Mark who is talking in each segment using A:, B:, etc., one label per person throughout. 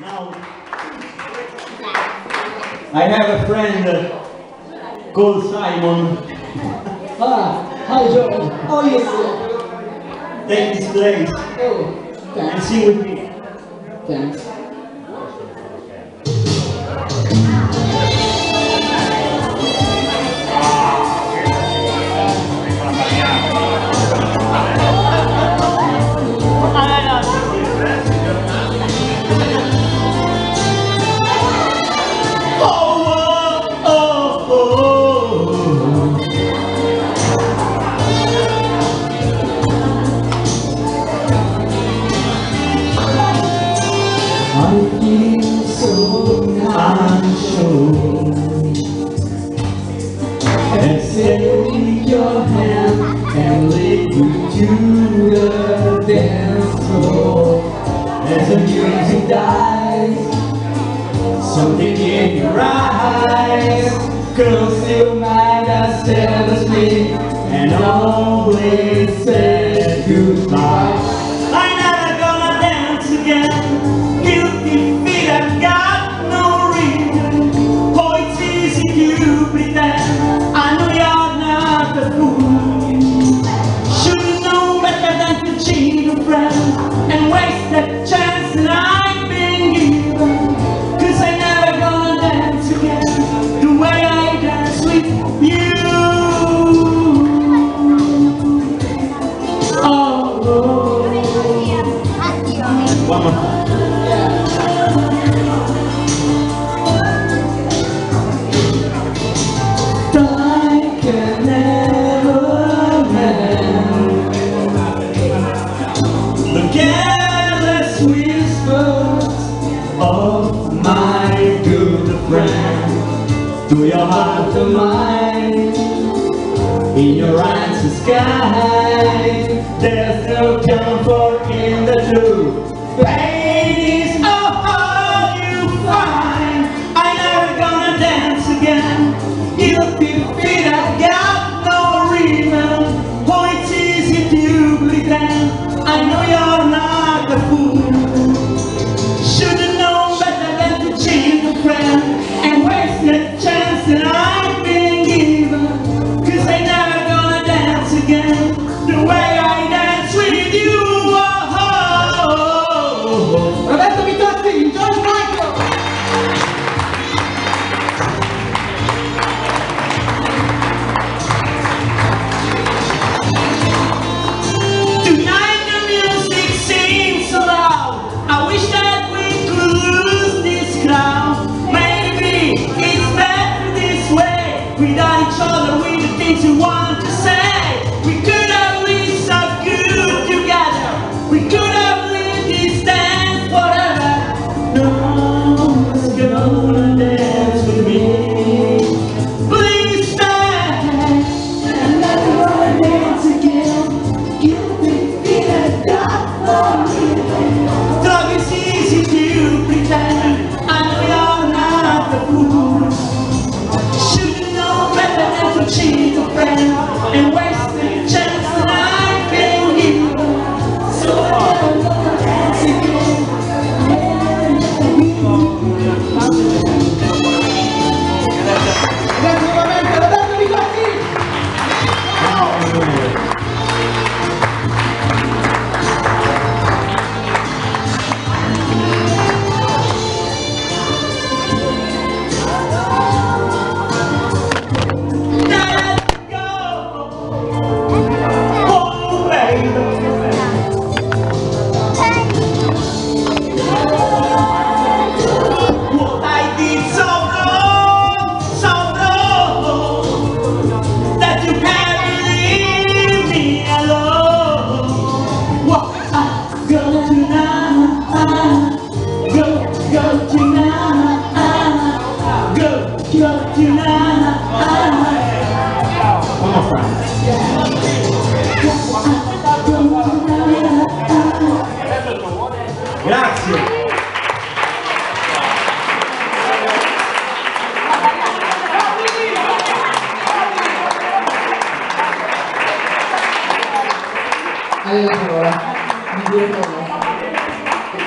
A: Now, I have a friend uh, called Simon.
B: Ah, hi George. Oh yes.
A: Take this place
B: Oh,
A: and
B: thanks.
A: sing with me.
B: Thanks.
A: To the dance floor. As the music dies, something in your eyes Close your mind and stare asleep And always say goodbye cheat to your heart to mine in your eyes the sky there's no comfort in the truth. Pain is all you find. I'm never gonna dance again. Guilty feet I got no reason oh it's easy to pretend I know you're not a fool. Should've known better than to cheat a friend and waste the chance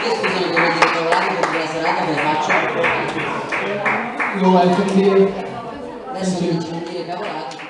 A: che scusa non dovete perché la
C: serata ve la faccio?
B: Allora, perché...
C: Adesso mi dire cavolate.